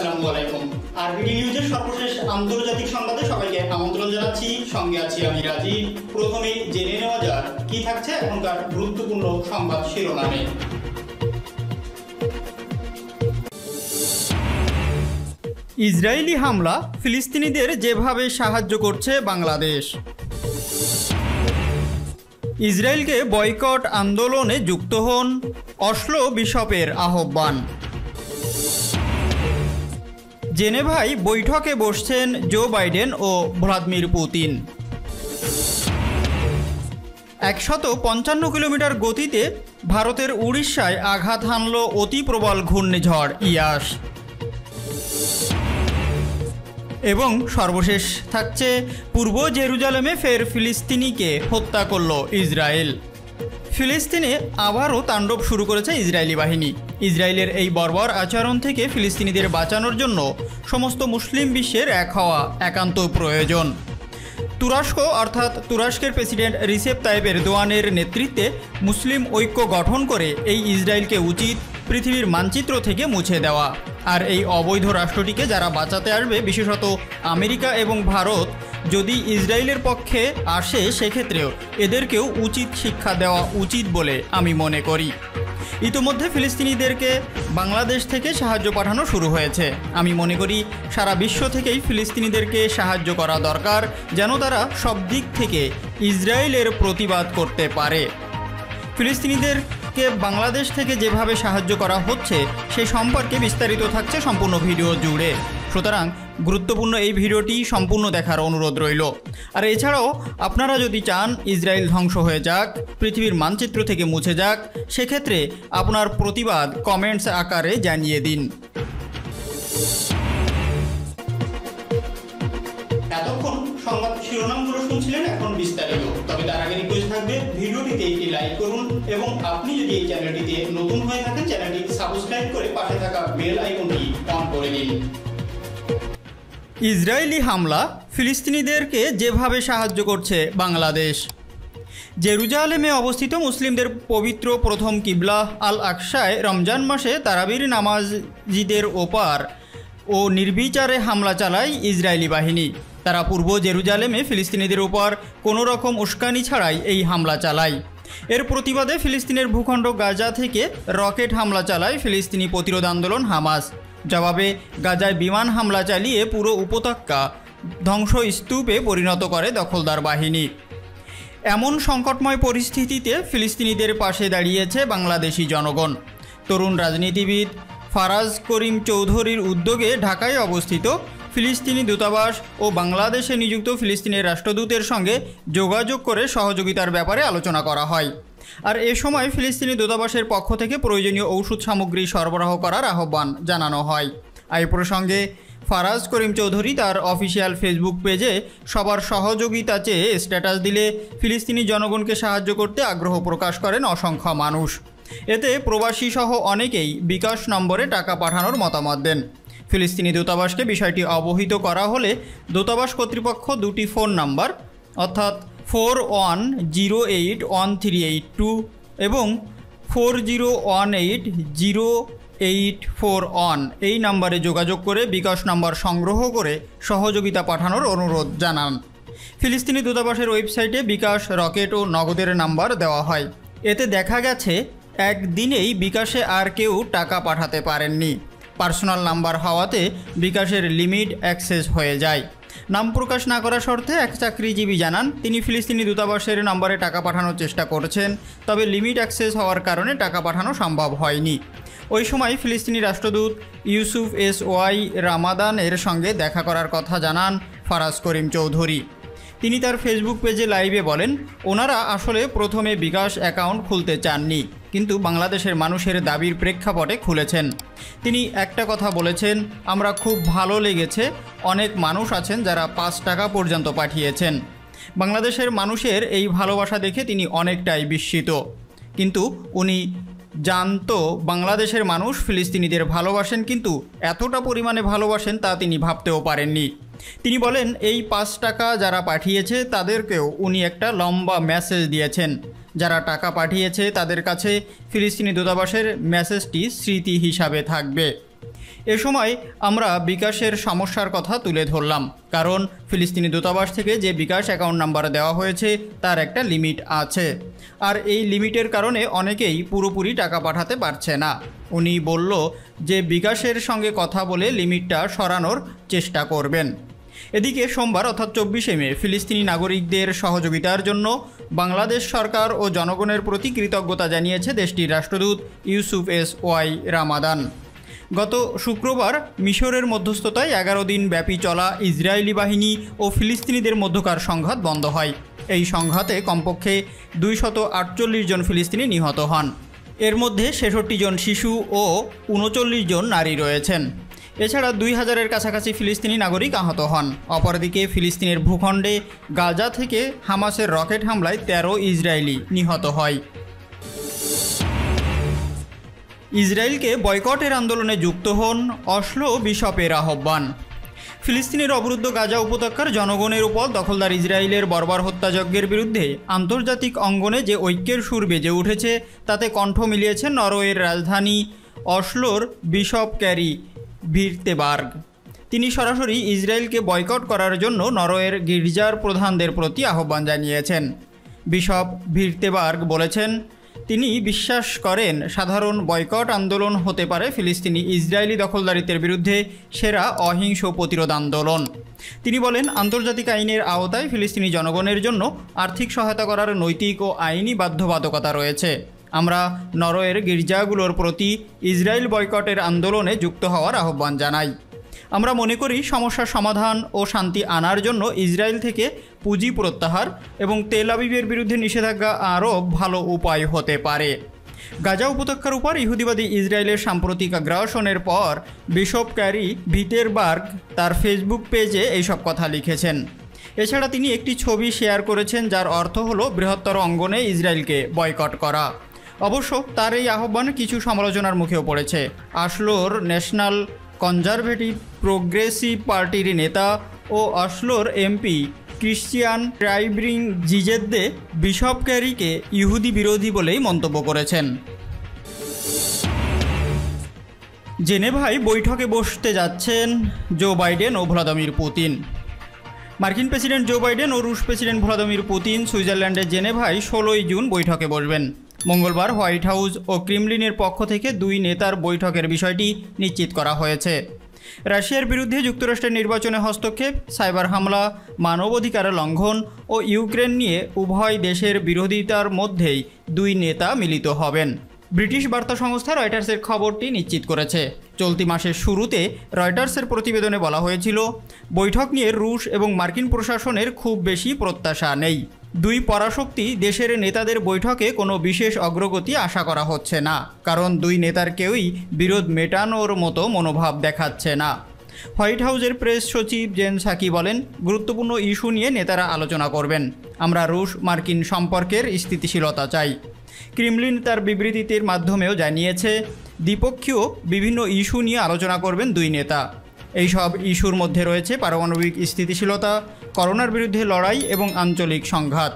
আসসালামু আলাইকুম। নিউজের সর্বশেষ আন্তর্জাতিক সংবাদে সবাইকে আমন্ত্রণ জানাচ্ছি। সঙ্গে আছি আমি রাজীব। প্রথমেই জেনে নেওয়া যাক, কি থাকছে এখনকার গুরুত্বপূর্ণ সংবাদ শিরোনামে। ইসরায়েলি হামলা, ফিলিস্তিনিদের যেভাবে সাহায্য করছে বাংলাদেশ। ইসরায়েলকে বয়কট আন্দোলনে যুক্ত হন অশ্লো বিশপের আহ্বান। জেনেভাই বৈঠকে বসছেন জো বাইডেন ও ভ্লাদিমির পুতিন। একশত পঞ্চান্ন কিলোমিটার গতিতে ভারতের উড়িষ্যায় আঘাত হানল অতি প্রবল ঘূর্ণিঝড় ইয়াস। এবং সর্বশেষ থাকছে পূর্ব জেরুজালেমে ফের ফিলিস্তিনিকে হত্যা করল ইসরায়েল। ফিলিস্তিনে আবারও তাণ্ডব শুরু করেছে ইসরায়েলি বাহিনী। ইসরায়েলের এই বর্বর আচরণ থেকে ফিলিস্তিনিদের বাঁচানোর জন্য সমস্ত মুসলিম বিশ্বের এক হওয়া একান্ত প্রয়োজন। তুরস্ক অর্থাৎ তুরস্কের প্রেসিডেন্ট রিসেপ তাইব এরদোয়ানের নেতৃত্বে মুসলিম ঐক্য গঠন করে এই ইসরায়েলকে উচিত পৃথিবীর মানচিত্র থেকে মুছে দেওয়া। আর এই অবৈধ রাষ্ট্রটিকে যারা বাঁচাতে আসবে, বিশেষত আমেরিকা এবং ভারত যদি ইসরায়েলের পক্ষে আসে সেক্ষেত্রেও এদেরকেও উচিত শিক্ষা দেওয়া উচিত বলে আমি মনে করি। ইতোমধ্যে ফিলিস্তিনিদেরকে বাংলাদেশ থেকে সাহায্য পাঠানো শুরু হয়েছে। আমি মনে করি সারা বিশ্ব থেকেই ফিলিস্তিনিদেরকে সাহায্য করা দরকার যেন তারা সব দিক থেকে ইসরায়েলের প্রতিবাদ করতে পারে। ফিলিস্তিনিদেরকে বাংলাদেশ থেকে যেভাবে সাহায্য করা হচ্ছে, সে সম্পর্কে বিস্তারিত থাকছে সম্পূর্ণ ভিডিও জুড়ে। সুতরাং গুরুত্বপূর্ণ এই ভিডিওটি সম্পূর্ণ দেখার অনুরোধ রইল। আর এছাড়াও, আপনারা যদি চান ইসরায়েল ধ্বংস হয়ে যাক, পৃথিবীর মানচিত্র থেকে মুছে যাক, সেক্ষেত্রে আপনার প্রতিবাদ কমেন্টস আকারে জানিয়ে দিন। এতক্ষণ সংবাদ শিরোনামগুলো শুনছিলেন, এখন বিস্তারিত। তবে তার আগে রিকোয়েস্ট থাকবে, ভিডিওটিতে একটি লাইক করুন এবং আপনি যদি এই চ্যানেলটিতে নতুন হয়ে থাকেন চ্যানেলটি সাবস্ক্রাইব করে পাশে থাকা বেল আইকনটি অন করে দিন। ইসরায়েলি হামলা ফিলিস্তিনিদেরকে যেভাবে সাহায্য করছে বাংলাদেশ। জেরুজালেমে অবস্থিত মুসলিমদের পবিত্র প্রথম কিবলা আল আকসায় রমজান মাসে তারাবির নামাজিদের ওপার ও নির্বিচারে হামলা চালায় ইসরায়েলি বাহিনী। তারা পূর্ব জেরুজালেমে ফিলিস্তিনিদের উপর কোনো রকম উস্কানি ছাড়াই এই হামলা চালায়। এর প্রতিবাদে ফিলিস্তিনের ভূখণ্ড গাজা থেকে রকেট হামলা চালায় ফিলিস্তিনি প্রতিরোধ আন্দোলন হামাস। জবাবে গাজায় বিমান হামলা চালিয়ে পুরো উপত্যকা ধ্বংসস্তূপে পরিণত করে দখলদার বাহিনী। এমন সংকটময় পরিস্থিতিতে ফিলিস্তিনিদের পাশে দাঁড়িয়েছে বাংলাদেশি জনগণ। তরুণ রাজনীতিবিদ ফারাজ করিম চৌধুরীর উদ্যোগে ঢাকায় অবস্থিত ফিলিস্তিনি দূতাবাস ও বাংলাদেশে নিযুক্ত ফিলিস্তিনের রাষ্ট্রদূতের সঙ্গে যোগাযোগ করে সহযোগিতার ব্যাপারে আলোচনা করা হয়। আর এ সময় ফিলিস্তিনি দূতাবাসের পক্ষ থেকে প্রয়োজনীয় ঔষধ সামগ্রী সরবরাহ করার আহ্বান জানানো হয়। এই প্রসঙ্গে ফারাজ করিম চৌধুরী তার অফিসিয়াল ফেসবুক পেজে সবার সহযোগিতা চেয়ে স্ট্যাটাস দিলে ফিলিস্তিনি জনগণকে সাহায্য করতে আগ্রহ প্রকাশ করেন অসংখ্য মানুষ। এতে প্রবাসী সহ অনেকেই বিকাশ নম্বরে টাকা পাঠানোর মতামত দেন। ফিলিস্তিনি দূতাবাসকে বিষয়টি অবহিত করা হলে দূতাবাস কর্তৃপক্ষ দুটি ফোন নাম্বার, অর্থাৎ four one zero eight one three eight two এবং four zero one eight zero eight four one এই নাম্বারে যোগাযোগ করে বিকাশ নাম্বার সংগ্রহ করে সহযোগিতা পাঠানোর অনুরোধ জানান। ফিলিস্তিনি দূতাবাসের ওয়েবসাইটে বিকাশ রকেট ও নগদের নাম্বার দেওয়া হয়। এতে দেখা গেছে, একদিনেই বিকাশে আর কেউ টাকা পাঠাতে পারেননি। পার্সোনাল নাম্বার হওয়াতে বিকাশের লিমিট অ্যাক্সেস হয়ে যায়। নাম প্রকাশ না করা শর্তে এক চাকরিজীবী জানান, তিনি ফিলিস্তিনি দূতাবাসের নম্বরে টাকা পাঠানোর চেষ্টা করছেন, তবে লিমিট অ্যাক্সেস হওয়ার কারণে টাকা পাঠানো সম্ভব হয়নি। ওই সময় ফিলিস্তিনি রাষ্ট্রদূত ইউসুফ এস ওয়াই রামাদান এর সঙ্গে দেখা করার কথা জানান ফারাজ করিম চৌধুরী। তিনি তার ফেসবুক পেজে লাইভে বলেন, ওনারা আসলে প্রথমে বিকাশ অ্যাকাউন্ট খুলতে চাননি। কিন্তু বাংলাদেশের মানুষের দাবির প্রেক্ষাপটে খুলেছেন। তিনি একটা কথা বলেছেন, আমরা খুব ভালো লেগেছে, অনেক মানুষ আছেন যারা পাঁচ টাকা পর্যন্ত পাঠিয়েছেন। বাংলাদেশের মানুষের এই ভালোবাসা দেখে তিনি অনেকটাই বিস্মিত। কিন্তু উনি জানতো বাংলাদেশের মানুষ ফিলিস্তিনিদের ভালোবাসেন, কিন্তু এতটা পরিমাণে ভালোবাসেন তা তিনি ভাবতেও পারেননি। তিনি বলেন, এই পাঁচ টাকা যারা পাঠিয়েছে, তাদেরকেও উনি একটা লম্বা মেসেজ দিয়েছেন। যারা টাকা পাঠিয়েছে তাদের কাছে ফিলিস্তিনি দূতাবাসের মেসেজটি স্মৃতি হিসাবে থাকবে। এ সময় আমরা বিকাশের সমস্যার কথা তুলে ধরলাম, কারণ ফিলিস্তিনি দূতাবাস থেকে যে বিকাশ অ্যাকাউন্ট নাম্বার দেওয়া হয়েছে তার একটা লিমিট আছে। আর এই লিমিটের কারণে অনেকেই পুরোপুরি টাকা পাঠাতে পারছে না। উনি বলল যে বিকাশের সঙ্গে কথা বলে লিমিটটা সরানোর চেষ্টা করবেন। এদিকে সোমবার অর্থাৎ চব্বিশে মে ফিলিস্তিনি নাগরিকদের সহযোগিতার জন্য বাংলাদেশ সরকার ও জনগণের প্রতি কৃতজ্ঞতা জানিয়েছে দেশটির রাষ্ট্রদূত ইউসুফ এস ওয়াই রামাদান। গত শুক্রবার মিশরের মধ্যস্থতায় এগারো দিন ব্যাপী চলা ইসরায়েলি বাহিনী ও ফিলিস্তিনিদের মধ্যকার সংঘাত বন্ধ হয়। এই সংঘাতে কমপক্ষে দুইশত আটচল্লিশ জন ফিলিস্তিনি নিহত হন। এর মধ্যে ছেষট্টি জন শিশু ও উনচল্লিশ জন নারী রয়েছেন। এছাড়া দুই হাজারের কাছাকাছি ফিলিস্তিনি নাগরিক আহত হন। অপরদিকে ফিলিস্তিনের ভূখণ্ডে গাজা থেকে হামাসের রকেট হামলায় তেরো ইসরায়েলি নিহত হয়। ইসরায়েলকে বয়কটের আন্দোলনে যুক্ত হন অশ্লো বিশপের আহ্বান। ফিলিস্তিনের অবরুদ্ধ গাজা উপত্যকার জনগণের উপর দখলদার ইসরায়েলের বর্বর হত্যাযজ্ঞের বিরুদ্ধে আন্তর্জাতিক অঙ্গনে যে ঐক্যের সুর বেজে উঠেছে, তাতে কণ্ঠ মিলিয়েছে নরওয়ের রাজধানী অশ্লোর বিশপ ক্যারি। ভিরতেবার্গ। তিনি সরাসরি ইসরায়েলকে বয়কট করার জন্য নরওয়ের গির্জার প্রধানদের প্রতি আহ্বান জানিয়েছেন। বিশপ ভিরতেবার্গ বলেছেন, তিনি বিশ্বাস করেন, সাধারণ বয়কট আন্দোলন হতে পারে ফিলিস্তিনি ইসরায়েলি দখলদারিত্বের বিরুদ্ধে সেরা অহিংস প্রতিরোধ আন্দোলন। তিনি বলেন, আন্তর্জাতিক আইনের আওতায় ফিলিস্তিনি জনগণের জন্য আর্থিক সহায়তা করার নৈতিক ও আইনি বাধ্যবাধকতা রয়েছে। আমরা নরওয়ের গির্জাগুলোর প্রতি ইসরায়েল বয়কটের আন্দোলনে যুক্ত হওয়ার আহ্বান জানাই। আমরা মনে করি সমস্যার সমাধান ও শান্তি আনার জন্য ইসরায়েল থেকে পুঁজি প্রত্যাহার এবং তেল আবিবের বিরুদ্ধে নিষেধাজ্ঞা আরও ভালো উপায় হতে পারে। গাজা উপত্যকার উপর ইহুদিবাদী ইসরায়েলের সাম্প্রতিক আগ্রাসনের পর বিশপ ক্যারি ভিটেরবার্গ তার ফেসবুক পেজে এইসব কথা লিখেছেন। এছাড়া তিনি একটি ছবি শেয়ার করেছেন যার অর্থ হলো বৃহত্তর অঙ্গনে ইসরায়েলকে বয়কট করা। অবশ্য তার এই আহ্বান কিছু সমালোচনার মুখেও পড়েছে। আসলোর ন্যাশনাল কনজারভেটিভ প্রোগ্রেসিভ পার্টির নেতা ও অসলোর MP Christian Tybring Gjedde bishop ক্যারিকে ইহুদি বিরোধী বলেই মন্তব্য করেছেন। জেনেভায় বৈঠকে বসতে যাচ্ছেন জো বাইডেন ও ভ্লাদিমির পুতিন। মার্কিন প্রেসিডেন্ট জো বাইডেন ও রুশ প্রেসিডেন্ট ভ্লাদিমির পুতিন সুইজারল্যান্ডের জেনেভায় ষোলোই জুন বৈঠকে বসবেন। মঙ্গলবার হোয়াইট হাউস ও ক্রিমলিনের পক্ষ থেকে দুই নেতার বৈঠকের বিষয়টি নিশ্চিত করা হয়েছে। রাশিয়ার বিরুদ্ধে যুক্তরাষ্ট্রের নির্বাচনে হস্তক্ষেপ, সাইবার হামলা মানবাধিকার লঙ্ঘন ও ইউক্রেন নিয়ে উভয় দেশের বিরোধিতার মধ্যেই দুই নেতা মিলিত হবেন। ব্রিটিশ বার্তা সংস্থা রয়টার্সের খবরটি নিশ্চিত করেছে। চলতি মাসের শুরুতে রয়টার্সের প্রতিবেদনে বলা হয়েছিল, বৈঠক নিয়ে রুশ এবং মার্কিন প্রশাসনের খুব বেশি প্রত্যাশা নেই। দুই পরাশক্তি দেশের নেতাদের বৈঠকে কোনো বিশেষ অগ্রগতি আশা করা হচ্ছে না, কারণ দুই নেতার কেউই বিরোধ মেটানোর মতো মনোভাব দেখাচ্ছে না। হোয়াইট হাউসের প্রেস সচিব জেন সাকি বলেন, গুরুত্বপূর্ণ ইস্যু নিয়ে নেতারা আলোচনা করবেন। আমরা রুশ মার্কিন সম্পর্কের স্থিতিশীলতা চাই। ক্রিমলিন তার বিবৃতিটির মাধ্যমেও জানিয়েছে, দ্বিপক্ষীয় বিভিন্ন ইস্যু নিয়ে আলোচনা করবেন দুই নেতা। এইসব ইস্যুর মধ্যে রয়েছে পারমাণবিক স্থিতিশীলতা করোনার বিরুদ্ধে লড়াই এবং আঞ্চলিক সংঘাত।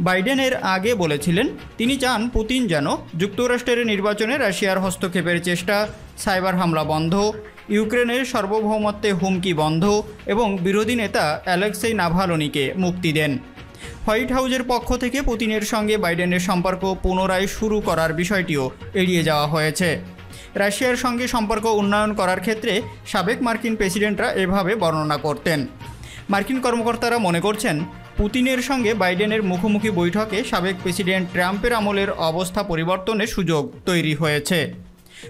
বাইডেনের আগে বলেছিলেন, তিনি চান পুতিন যেন যুক্তরাষ্ট্রের নির্বাচনে রাশিয়ার হস্তক্ষেপের চেষ্টা, সাইবার হামলা বন্ধ, ইউক্রেনের সার্বভৌমত্বে হুমকি বন্ধ এবং বিরোধী নেতা অ্যালেক্সেই নাভালনিকে মুক্তি দেন। হোয়াইট হাউজের পক্ষ থেকে পুতিনের সঙ্গে বাইডেনের সম্পর্ক পুনরায় শুরু করার বিষয়টিও এড়িয়ে যাওয়া হয়েছে। রাশিয়ার সঙ্গে সম্পর্ক উন্নয়ন করার ক্ষেত্রে সাবেক মার্কিন প্রেসিডেন্টরা এভাবে বর্ণনা করতেন। মার্কিন কর্মকর্তারা মনে করছেন, পুতিনের সঙ্গে বাইডেনের মুখোমুখি বৈঠকে সাবেক প্রেসিডেন্ট ট্রাম্পের আমলের অবস্থা পরিবর্তনের সুযোগ তৈরি হয়েছে।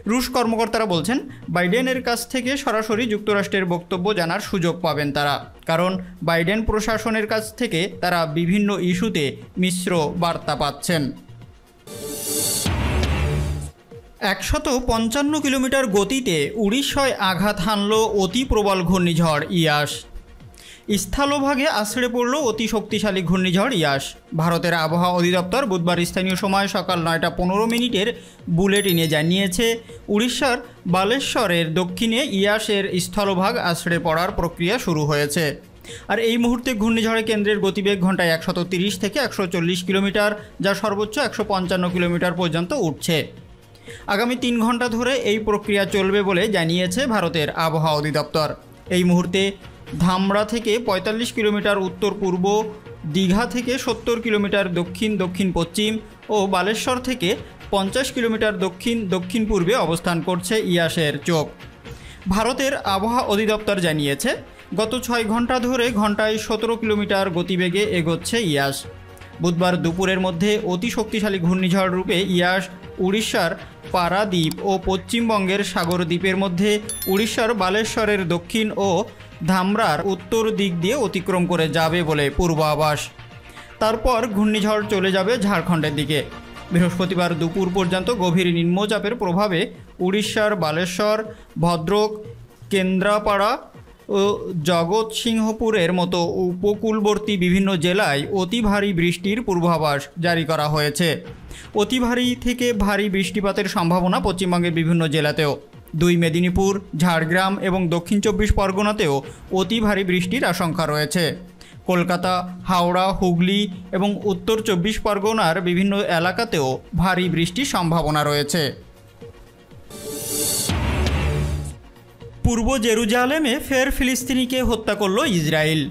রুশ কর্মকর্তারা বলছেন, বাইডেনের কাছ থেকে সরাসরি যুক্তরাষ্ট্রের বক্তব্য জানার সুযোগ পাবেন তারা। কারণ, বাইডেন প্রশাসনের কাছ থেকে তারা বিভিন্ন ইস্যুতে মিশ্র বার্তা পাচ্ছেন। একশত পঞ্চান্ন কিলোমিটার গতিতে উড়িষ্যায় আঘাত হানল অতি প্রবল ঘূর্ণিঝড় ইয়াস স্থলভাগে আশ্রে পড়ল অতি শক্তিশালী ঘূর্ণিঝড় ইয়াস ভারতের আবহাওয়া অধিদপ্তর বুধবার স্থানীয় সময় সকাল নয়টা পনেরো মিনিটের বুলেটিনে জানিয়েছে, উড়িষ্যার বালেশ্বরের দক্ষিণে ইয়াসের স্থলভাগ আশ্রে পড়ার প্রক্রিয়া শুরু হয়েছে। আর এই মুহূর্তে ঘূর্ণিঝড়ের কেন্দ্রের গতিবেগ ঘন্টায় একশত তিরিশ থেকে একশো চল্লিশ কিলোমিটার, যা সর্বোচ্চ একশো পঞ্চান্ন কিলোমিটার পর্যন্ত উঠছে। আগামী তিন ঘণ্টা ধরে এই প্রক্রিয়া চলবে বলে জানিয়েছে ভারতের আবহাওয়া অধিদপ্তর। এই মুহূর্তে ধামরা থেকে ৪৫ কিলোমিটার উত্তর পূর্ব, দীঘা থেকে সত্তর কিলোমিটার দক্ষিণ দক্ষিণ পশ্চিম ও বালেশ্বর থেকে পঞ্চাশ কিলোমিটার দক্ষিণ দক্ষিণ পূর্বে অবস্থান করছে ইয়াসের চোখ। ভারতের আবহাওয়া অধিদপ্তর জানিয়েছে, গত ছয় ঘণ্টা ধরে ঘন্টায় সতেরো কিলোমিটার গতিবেগে এগোচ্ছে ইয়াস বুধবার দুপুরের মধ্যে অতি শক্তিশালী ঘূর্ণিঝড় রূপে ইয়াস উড়িষ্যার পারাদ্বীপ ও পশ্চিমবঙ্গের সাগর দ্বীপের মধ্যে উড়িষ্যার বালেশ্বরের দক্ষিণ ও ধামরার উত্তর দিক দিয়ে অতিক্রম করে যাবে বলে পূর্বাভাস। তারপর ঘূর্ণিঝড় চলে যাবে ঝাড়খণ্ডের দিকে। বৃহস্পতিবার দুপুর পর্যন্ত গভীর নিম্নচাপের প্রভাবে উড়িষ্যার বালেশ্বর, ভদ্রক, কেন্দ্রাপাড়া ও জগৎসিংহপুরের মতো উপকূলবর্তী বিভিন্ন জেলায় অতি ভারী বৃষ্টির পূর্বাভাস জারি করা হয়েছে। অতি ভারী থেকে ভারী বৃষ্টিপাতের সম্ভাবনা পশ্চিমবঙ্গের বিভিন্ন জেলাতেও। দুই মেদিনীপুর, ঝাড়গ্রাম এবং দক্ষিণ চব্বিশ পরগনাতেও অতি ভারী বৃষ্টির আশঙ্কা রয়েছে। কলকাতা, হাওড়া, হুগলি এবং উত্তর চব্বিশ পরগনার বিভিন্ন এলাকাতেও ভারী বৃষ্টির সম্ভাবনা রয়েছে। পূর্ব জেরুজালেমে ফের ফিলিস্তিনিকে হত্যা করল ইসরায়েল।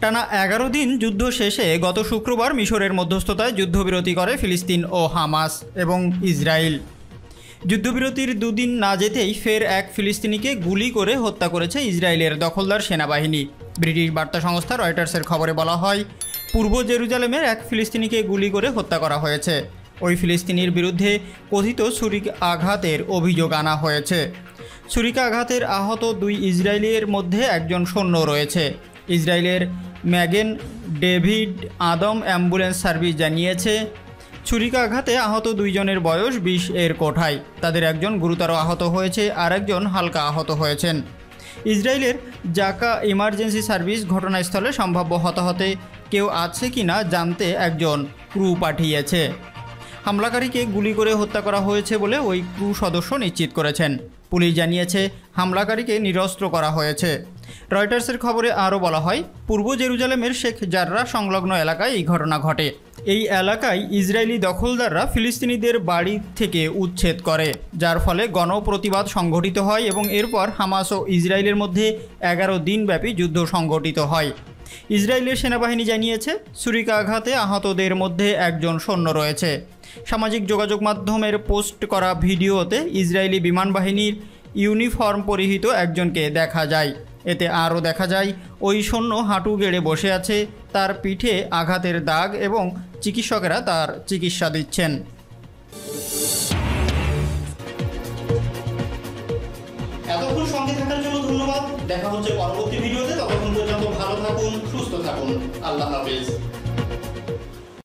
টানা এগারো দিন যুদ্ধ শেষে গত শুক্রবার মিশরের মধ্যস্থতায় যুদ্ধবিরতি করে ফিলিস্তিন ও হামাস এবং ইসরায়েল। যুদ্ধবিরতির দুদিন না যেতেই ফের এক ফিলিস্তিনিকে গুলি করে হত্যা করেছে ইসরায়েলের দখলদার সেনাবাহিনী। ব্রিটিশ বার্তা সংস্থা রয়টার্সের খবরে বলা হয়, পূর্ব জেরুজালেমের এক ফিলিস্তিনিকে গুলি করে হত্যা করা হয়েছে। ওই ফিলিস্তিনির বিরুদ্ধে কথিত ছুরিক আঘাতের অভিযোগ আনা হয়েছে। ছুরিকাঘাতের আহত দুই ইসরায়েলির মধ্যে একজন সৈন্য রয়েছে। ইসরায়েলের Magen David Adom ambulance service জানিয়েছে ছুরিকাঘাতে আহত দুইজনের বয়স বিশ এর কোঠায়। তাদের একজন গুরুতর আহত হয়েছে আর একজন হালকা আহত হয়েছেন। ইসরায়েলের জাকা ইমার্জেন্সি সার্ভিস ঘটনাস্থলে সম্ভাব্য হতাহতে কেউ আছে কি না জানতে একজন ক্রু পাঠিয়েছে। হামলাকারীকে গুলি করে হত্যা করা হয়েছে বলে ওই ক্রু সদস্য নিশ্চিত করেছেন। পুলিশ জানিয়েছে, হামলাকারীকে নিরস্ত্র করা হয়েছে। রয়টার্সের খবরে আরও বলা হয়, পূর্ব জেরুজালেমের শেখ জাররা সংলগ্ন এলাকায় এই ঘটনা ঘটে। এই এলাকায় ইসরায়েলি দখলদাররা ফিলিস্তিনিদের বাড়ি থেকে উচ্ছেদ করে, যার ফলে গণপ্রতিবাদ সংঘটিত হয় এবং এরপর হামাস ও ইসরায়েলের মধ্যে এগারো দিনব্যাপী যুদ্ধ সংঘটিত হয়। ইসরায়েলের সেনাবাহিনী জানিয়েছে ছুরিকাঘাতে আহতদের মধ্যে একজন সৈন্য রয়েছে। সামাজিক যোগাযোগ মাধ্যমের পোস্ট করা ভিডিওতে ইসরায়েলি বিমান বাহিনীর ইউনিফর্ম পরিহিত একজনকে দেখা যায়। এতে আরও দেখা যায়, ওই সৈন্য হাঁটু গেড়ে বসে আছে, তার পিঠে আঘাতের দাগ এবং চিকিৎসকেরা তার চিকিৎসা দিচ্ছেন। এতক্ষণ সঙ্গে থাকার জন্য ধন্যবাদ। দেখা হচ্ছে পরবর্তী ভিডিওতে। ততক্ষণ পর্যন্ত ভালো থাকুন, সুস্থ থাকুন। আল্লাহ হাফিজ।